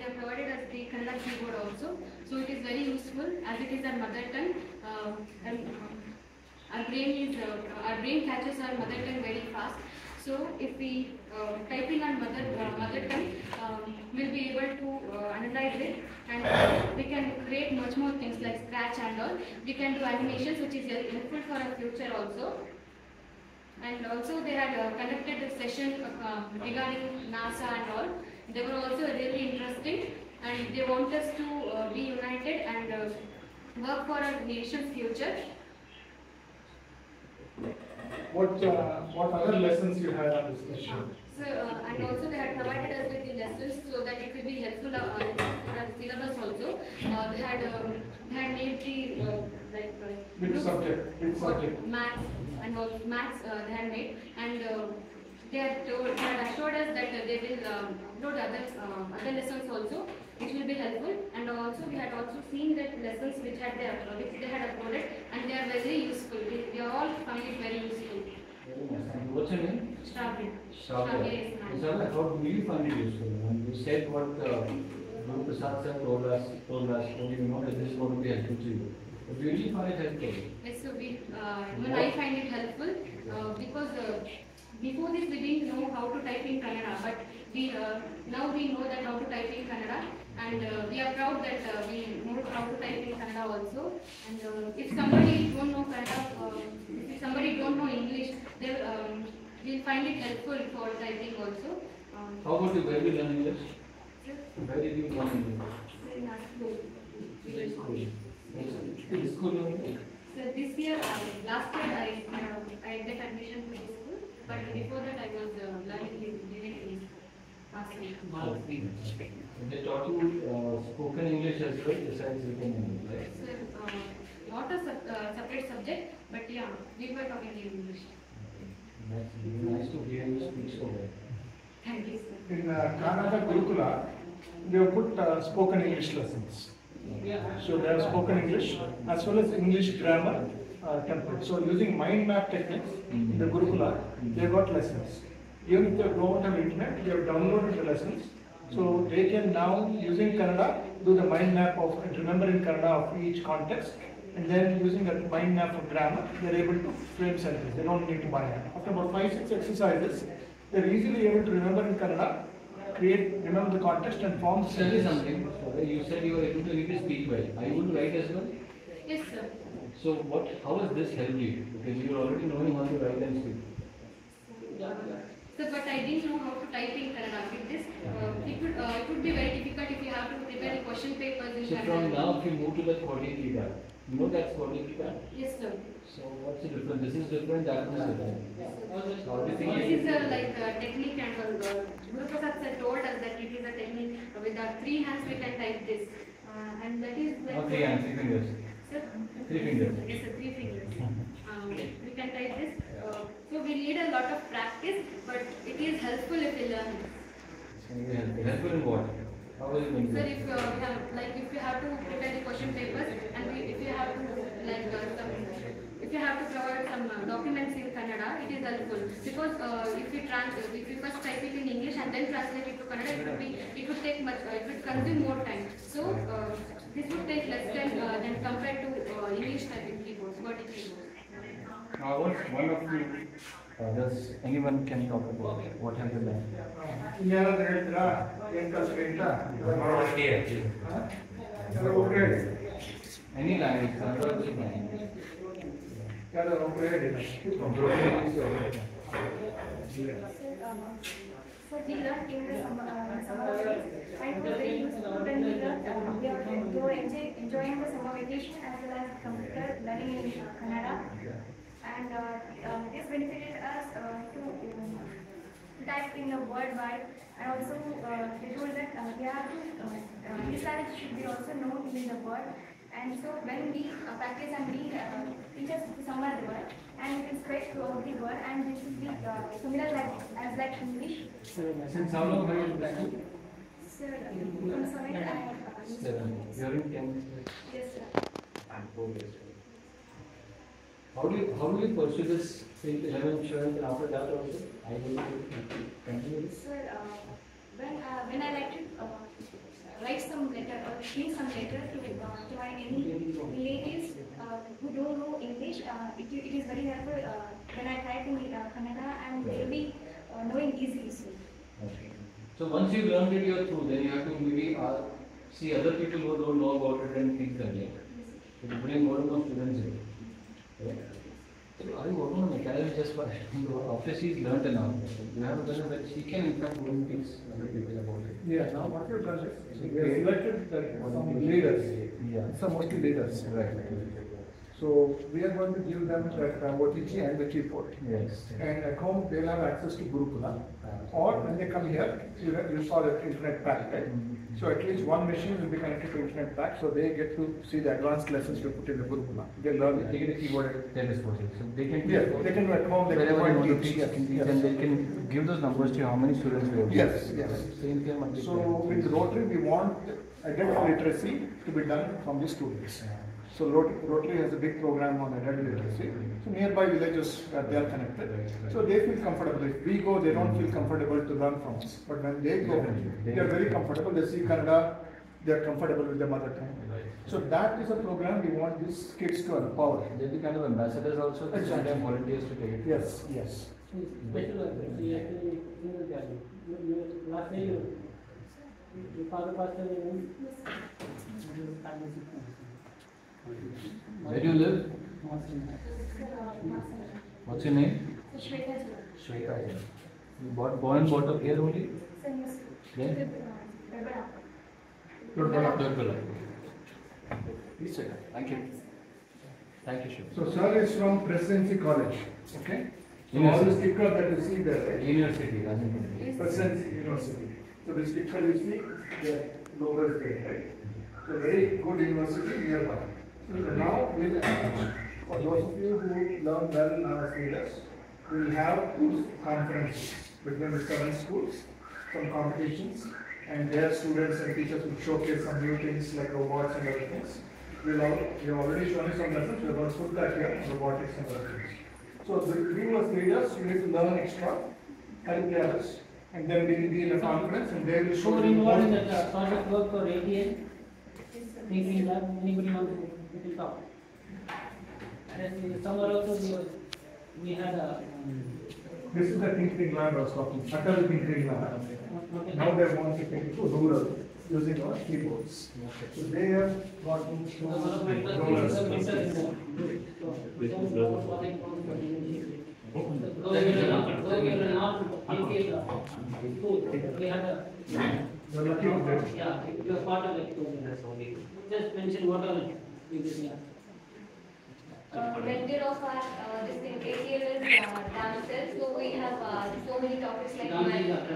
they have provided us the Kannada keyboard also. So it is very useful as it is our mother tongue. Uh, and our brain is uh, our brain catches our mother tongue very fast. So if we uh, type in our mother uh, mother tongue, um, we'll be able to uh, analyze it and we can create much more things like scratch and all. We can do animations which is helpful for our future also. And also they had uh, conducted a session uh, regarding NASA and all. They were also really interesting and they want us to uh, be united and uh, work for our nation's future. What, uh, what other lessons you had on this session? So, uh, and also they had provided us with the lessons so that it will be helpful uh, for our syllabus also. Uh, they had um, they had made the uh, like uh, Which subject, which subject? Maths and all maths uh, they had made and uh, they had told, they had assured us that they will um, upload other uh, other lessons also which will be helpful and also we had also seen that lessons which had they uploaded, they had uploaded and they are very useful. We, we all find it very useful. What's your name? Shravya. Shravya. Shravya is ma'am. Shravya, how do you find it useful? When you said what uh, Guru Prasad sir told us, told us, told you know that this is going to be helpful to you. But do you really find it helpful? Yes, so we, uh, even I find it helpful uh, because uh, before this we didn't know how to type in Kannada, but we uh, now we know that how to type in Kannada, and uh, we are proud that uh, we know how to type in Kannada also. And uh, if somebody don't know Kannada, uh, if somebody don't know English, they will, um, will find it helpful for typing also. Um, How about you? Where did you learn English? Where did you learn English? in school. Which school? Which school you went to? So this year, I, last year I, uh, I get admission to this school, but before that I was uh, learning in Divinity last year. And They taught you uh, spoken English as well besides written English, right? So, uh, not a sub, uh, separate subject, but yeah, we were talking in English. That's really nice to hear you speak so well. Thank you, sir. In uh, Kannada Gurukula, they have put uh, spoken English lessons. Yeah. So they have spoken English as well as English grammar uh, template. So using mind map techniques, in the mm-hmm. Gurukula, mm-hmm. they got lessons. Even if they don't have internet, they have downloaded the lessons. So mm-hmm. they can now, using Kannada, do the mind map of, and remember in Kannada of each context. And then using that mind map of grammar, they're able to frame sentences. They don't need to buy it. After about five, six exercises, they're easily able to remember in Kannada, create, remember the context and form Tell me sentences. something. You said you were able to read and speak well. Are you able to write as well? Yes, sir. So what? How has this helped you? Because you are already knowing how to write and speak. So, but I didn't know how to type in Kannada. With this, uh, it would uh, it would be very difficult if you have to prepare question papers in So Kannada. from now, if you move to the coordinate card, you know that's coordinate card. Yes, sir. So what's the difference? This is different. That is different. So how do you think? This is a like uh, technique and all. Uh, Guru Prasad sir told us that it is a technique. With our three hands we can type this. Uh, and that is like... Oh, three hands, three fingers. Sir? Three fingers. Yes, sir, three fingers. Um, we can type this. Uh, so we need a lot of practice, but it is helpful if we learn this. It's going to be helpful. In what? How it going to Sir, if uh, we have, like, if you have to prepare the question papers and we, if you have to, like, uh, some, if you have to provide some uh, documents in Kannada, it is helpful. Because uh, if you trans, if you first type it in English and then translate it to Kannada, it would be, it would take much, uh, it would consume more time. So, uh, this would take less time and compared to uh, English typing keyboards, uh, one of the uh, Does Anyone can talk about what have you learned? Not here. Okay. Any language, uh, language. Um, so summer, uh, enjoy, as well as computer learning in uh, And uh, uh, this benefited us uh, to um, type in the and also they told that this should be also known in the word. And so when we uh, practice and we uh, teach us to summarize the and can spread throughout the word and this will be uh, similar like, as like English. Since how long have you been practicing? So, from summit I have uh, Seven. You're in. Yes, sir. and four years. How do you how do you pursue this till eleventh, twelfth, after that also? I will continue. Sir, uh, when, uh, when I like to uh, some letter or give some letter to, uh, to my any relatives uh, who don't know English. Uh, it, it is very helpful uh, when I type in uh, Kannada and they will be uh, knowing easily. So. Okay. So once you learned it, you're through. Then you have to maybe uh, see other people who don't know about it and them. Yeah. So you bring more and more students in. Yeah. Are you working on academy just for office? He's learned enough. You have done it, but he can in fact teach other people about it. Yeah, now what we've done is, we have selected the- some leaders. Yeah. Some mostly leaders. Right. So we are going to give them the uh, OTG and the keyboard. Yes. And at home, they'll have access to Gurukula. Or when they come here, you, have- you saw the internet pack, right? So at least one machine will be connected to internet back, so they get to see the advanced lessons we put in the Gurukula. They learn. They it. get a keyboard at their disposal, so they can. Yeah, they can do at home, they can Wherever they go and teach. can teach, Yes. and they can give those numbers to how many students we have. Yes, yes. Same. So with Rotary, we want adult literacy to be done from the students. So Rot- Rotary has a big program on adult literacy. So nearby villages where they are connected. So they feel comfortable. If we go, they don't feel comfortable to learn from us. But when they go, they are very comfortable. They see Kannada, they are comfortable with their mother tongue. So that is a program we want these kids to empower. They'll be kind of ambassadors also, to send Exactly. them volunteers to take it. Yes, yes. Special event, you actually, you know, that, you, you, last day your father passed away, What's your name? Shweta ji. Shweta. You bought, born and brought up here only? Yes. Good one. Durgala. Please sit down. Thank you. Thank you, Shiv. So sir is from Presidency College, okay? So all the sticker that you see there, right? University, Rajendra. Presidency University. So the sticker you see, the logo is there, right? So very good university nearby. So now, we'll, for those of you who learn well as leaders, we will have two conferences between the seven schools, some competitions, and their students and teachers will showcase some new things like robots and other things. We'll we have already shown you some lessons, going to put that here, robotics and other things. So the, as leaders, you need to learn extra, help the others, and then we will be in a conference and they will show you. involved in uh, project work for ATA, thinking that anybody wants to, talk. And somewhere also we, were- we had a, um, This is the tinkering lab I was talking, Atal tinkering lab. what- what- Now they want to take it to rural using our keyboards. So they have gotten to So one of my rural. classmates is a mentor. So, so what was what I told for the initiative. Though we were not, though we were not ATA school, we had a, You're lucky with that. yeah, we were part of it. Just mention what all we did, yeah. Uh, vendor of our, uh, this thing, ATL is, uh, so we have, uh, so many topics like mal-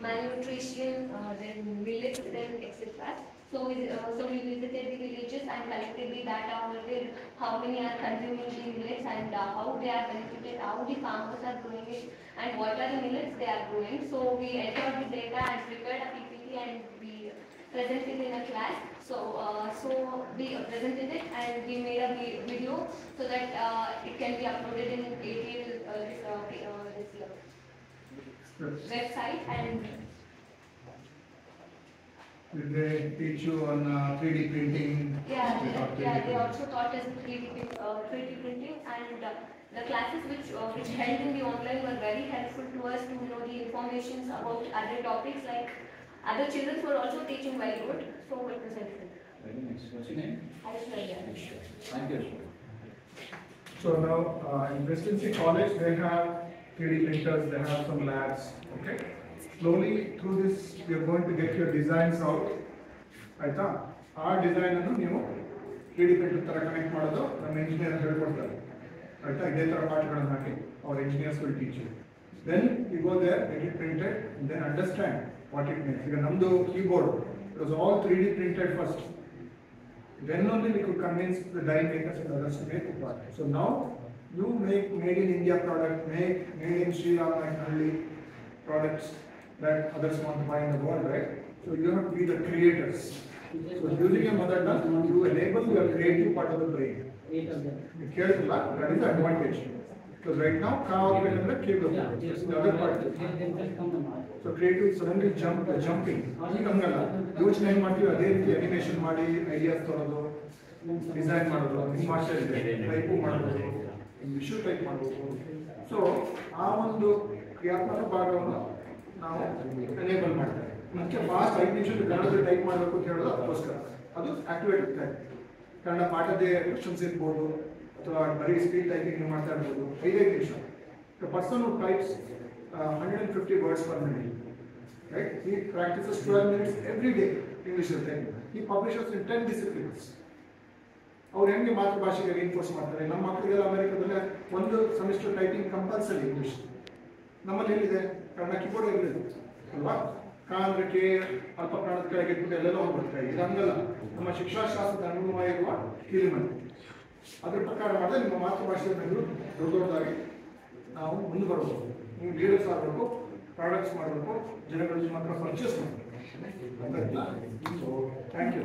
malnutrition, uh, then millets, then etc. So we, uh, so we visited the villages and collected the data over there, how many are consuming the millets and uh, how they are benefited, how the farmers are growing it, and what are the millets they are growing. So we entered the data and prepared a PPT and we presented it in a class. So, uh, so we presented it and we made a video so that uh, it can be uploaded in ATL, uh, this, uh, uh, this uh, website and Did they teach you on uh, 3D printing? Yeah, They yeah, they also taught us 3D, print- uh, 3D printing and uh, the classes which, uh, which held in the online were very helpful to us to know the informations about other topics like other children were also teaching very good, so it was helpful. Very nice. What's your name? Aishwarya. Thank you. So now, uh, in Presidency College, they have 3D printers, they have some labs, okay? Slowly through this, we are going to get your designs out, ಆಯ್ತಾ ಆ design ಅನ್ನು ನೀವು three D printer ತರ connect ಮಾಡೋದು ನಮ್ಮ engineer ಹೇಳ್ಕೊಡ್ತಾರೆ ಆಯ್ತಾ ಇದೇ ತರ ಪಾಠಗಳನ್ನು ಹಾಕಿ ಅವ್ರ engineers will teach you then you go there get it printed then understand what it means ಈಗ ನಮ್ದು keyboard it was all three D printed first then only we could convince the die makers and others to make the product. So now you make made in India product, make made in Sri Rama and Halli products that others want to buy in the world, right? So you have to be the creators. So using your mother tongue, you enable your creative part of the brain. Eight of them. You care a lot, that is the advantage. Because so creative suddenly jump jumping ಈಗ ಹಂಗಲ್ಲ. ಯೋಚನೆ ಹೆಂಗ್ ಮಾಡ್ತೀವಿ? ಅದೇ ರೀತಿ animation ಮಾಡಿ ideas ತರೋದು design ಮಾಡೋದು ಮಾಸ್ಟರ್ ಇದೆ. ಟೈಪು ಮಾಡೋದು ವಿಷು ಟೈಪ್ ಮಾಡೋದು ಸೊ ಆ ಒಂದು ಕ್ರಿಯಾತ್ಮಕ ಭಾಗವನ್ನು ನಾವು ಎನೇಬಲ್ ಮಾಡ್ತೇವೆ. ಮುಖ್ಯ ಫಾಸ್ಟ್ ಐದು ನಿಮಿಷದ ಕನ್ನಡದಲ್ಲಿ ಟೈಪ್ ಮಾಡಬೇಕು ಅಂತ ಹೇಳೋದು ಅದಕ್ಕೋಸ್ಕರ. ಅದು ಆಕ್ಟಿವೇಟ್ ಟೈಪ್ ಕನ್ನಡ ಪಾಠದ ಕ್ವಶನ್ಸ್ ಇರ್ಬೋದು ಅಥವಾ ಬರೀ ಸ್ಪೀಡ್ ಟೈಪಿಂಗ್ ಮಾಡ್ತಾ ಇರ್ಬೋದು ಐದೈದು ನಿಮಿಷ. The person who types uh, 150 words per minute, right? He practices 12 minutes every day English writing. He publishes in 10 disciplines. ಅವ್ರು ಹೆಂಗೆ ಮಾತೃಭಾಷೆಗೆ ರಿನ್ಫೋರ್ಸ್ ಮಾಡ್ತಾರೆ? ನಮ್ಮ ಮಕ್ಕಳಿಗೆಲ್ಲ ಅಮೆರಿಕದಲ್ಲಿ ಒಂದು ಸೆಮಿಸ್ಟರ್ ಟೈಪಿಂಗ್ ಕಂಪಲ್ಸರಿ ಇಂಗ್ಲಿಷ್ ನಮ್ಮಲ್ಲಿ ಎಲ್ಲಿದೆ ಕನ್ನಡ ಕೀಬೋರ್ಡ್ ಇರಲಿಲ್ಲ ಅಲ್ವಾ? ಕಾ ಅಂದ್ರೆ ಕೆ ಅಲ್ಪ ಪ್ರಾಣದ ಕೆಳಗೆ ಇಟ್ಬಿಟ್ಟು ಎಲ್ಲೆಲ್ಲ ಹೋಗ್ಬಿಡ್ತಾರೆ. ಇದು ಹಂಗಲ್ಲ. ನಮ್ಮ ಶಿಕ್ಷಾಶಾಸ್ತ್ರದ ಅನುಗುಣವಾಗಿರುವ ಕೀಲಿಮನೆ ಅದ್ರ ಪ್ರಕಾರ ಮಾಡಿದ್ರೆ ನಿಮ್ಮ ಮಾತೃಭಾಷೆಯನ್ನು ದೊಡ್ಡ ದೊಡ್ಡದಾಗಿ ನಾವು ಮುಂದೆ ಬರಬೇಕು ನೀವು ಲೀಡರ್ಸ್ ಆಗಬೇಕು ಪ್ರಾಡಕ್ಟ್ಸ್ ಮಾಡಬೇಕು ಜನಗಳಿಗೆ ಮಾತ್ರ ಪರ್ಚೇಸ್ ಮಾಡಬೇಕು ಥ್ಯಾಂಕ್ ಯು